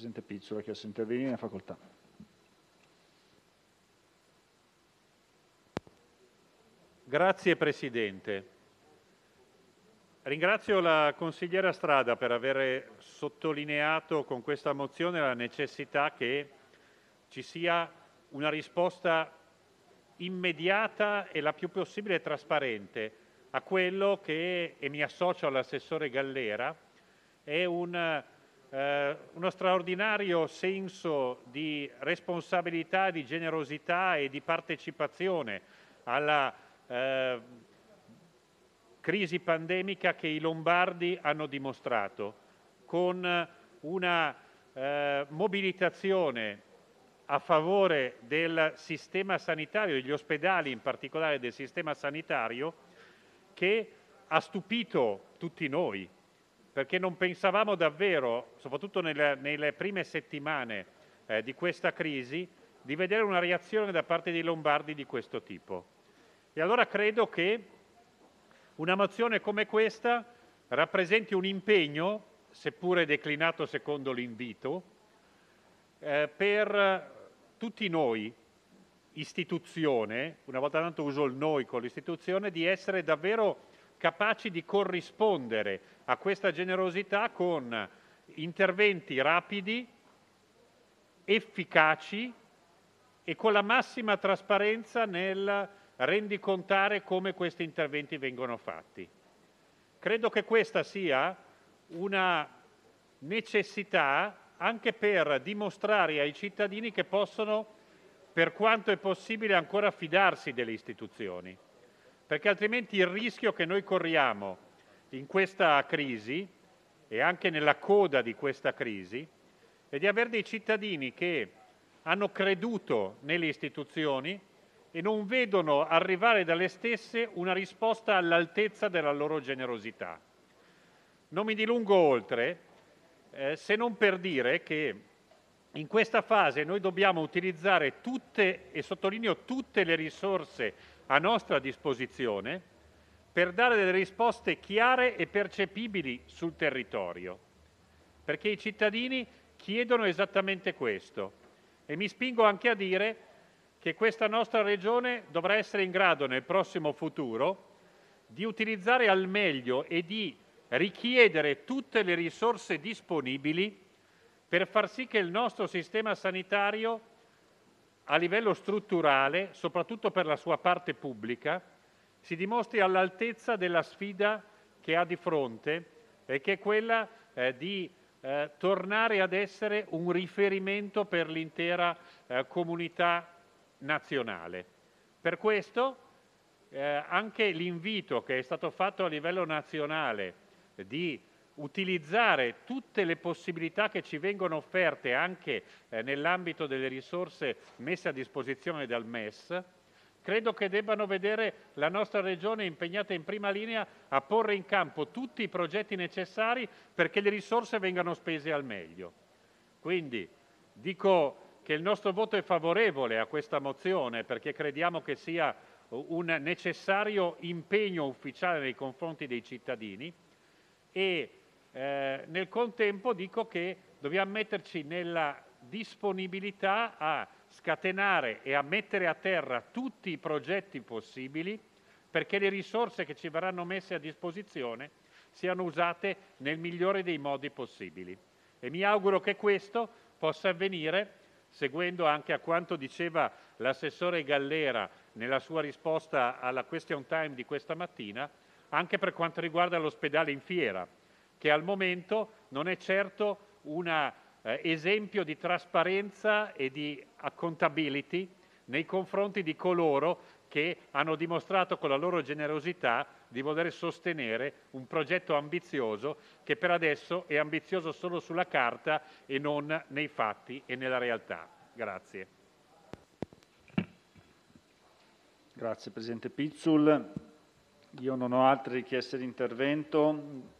Presidente Pizzolo ha chiesto di intervenire, in facoltà. Grazie Presidente. Ringrazio la consigliera Strada per aver sottolineato con questa mozione la necessità che ci sia una risposta immediata e la più possibile trasparente a quello che, e mi associo all'assessore Gallera, è un, eh, uno straordinario senso di responsabilità, di generosità e di partecipazione alla eh, crisi pandemica che i lombardi hanno dimostrato, con una eh, mobilitazione a favore del sistema sanitario, degli ospedali in particolare del sistema sanitario, che ha stupito tutti noi, perché non pensavamo davvero, soprattutto nelle, nelle prime settimane eh, di questa crisi, di vedere una reazione da parte dei lombardi di questo tipo. E allora credo che una mozione come questa rappresenti un impegno, seppure declinato secondo l'invito, eh, per tutti noi, istituzione, una volta tanto uso il noi con l'istituzione, di essere davvero capaci di corrispondere a questa generosità con interventi rapidi, efficaci e con la massima trasparenza nel rendicontare come questi interventi vengono fatti. Credo che questa sia una necessità anche per dimostrare ai cittadini che possono, per quanto è possibile, ancora fidarsi delle istituzioni, perché altrimenti il rischio che noi corriamo in questa crisi e anche nella coda di questa crisi è di avere dei cittadini che hanno creduto nelle istituzioni e non vedono arrivare dalle stesse una risposta all'altezza della loro generosità. Non mi dilungo oltre, eh, se non per dire che in questa fase noi dobbiamo utilizzare tutte, e sottolineo tutte le risorse a nostra disposizione per dare delle risposte chiare e percepibili sul territorio, perché i cittadini chiedono esattamente questo. E mi spingo anche a dire che questa nostra Regione dovrà essere in grado nel prossimo futuro di utilizzare al meglio e di richiedere tutte le risorse disponibili per far sì che il nostro sistema sanitario a livello strutturale, soprattutto per la sua parte pubblica, si dimostri all'altezza della sfida che ha di fronte e che è quella eh, di eh, tornare ad essere un riferimento per l'intera eh, comunità nazionale. Per questo eh, anche l'invito che è stato fatto a livello nazionale di utilizzare tutte le possibilità che ci vengono offerte anche eh, nell'ambito delle risorse messe a disposizione dal MES, credo che debbano vedere la nostra Regione impegnata in prima linea a porre in campo tutti i progetti necessari perché le risorse vengano spese al meglio. Quindi dico che il nostro voto è favorevole a questa mozione perché crediamo che sia un necessario impegno ufficiale nei confronti dei cittadini e nel contempo dico che dobbiamo metterci nella disponibilità a scatenare e a mettere a terra tutti i progetti possibili perché le risorse che ci verranno messe a disposizione siano usate nel migliore dei modi possibili. E mi auguro che questo possa avvenire seguendo anche a quanto diceva l'assessore Gallera nella sua risposta alla question time di questa mattina, anche per quanto riguarda l'ospedale in Fiera, che al momento non è certo un eh, esempio di trasparenza e di accountability nei confronti di coloro che hanno dimostrato con la loro generosità di voler sostenere un progetto ambizioso che per adesso è ambizioso solo sulla carta e non nei fatti e nella realtà. Grazie. Grazie Presidente Pizzul. Io non ho altre richieste di intervento.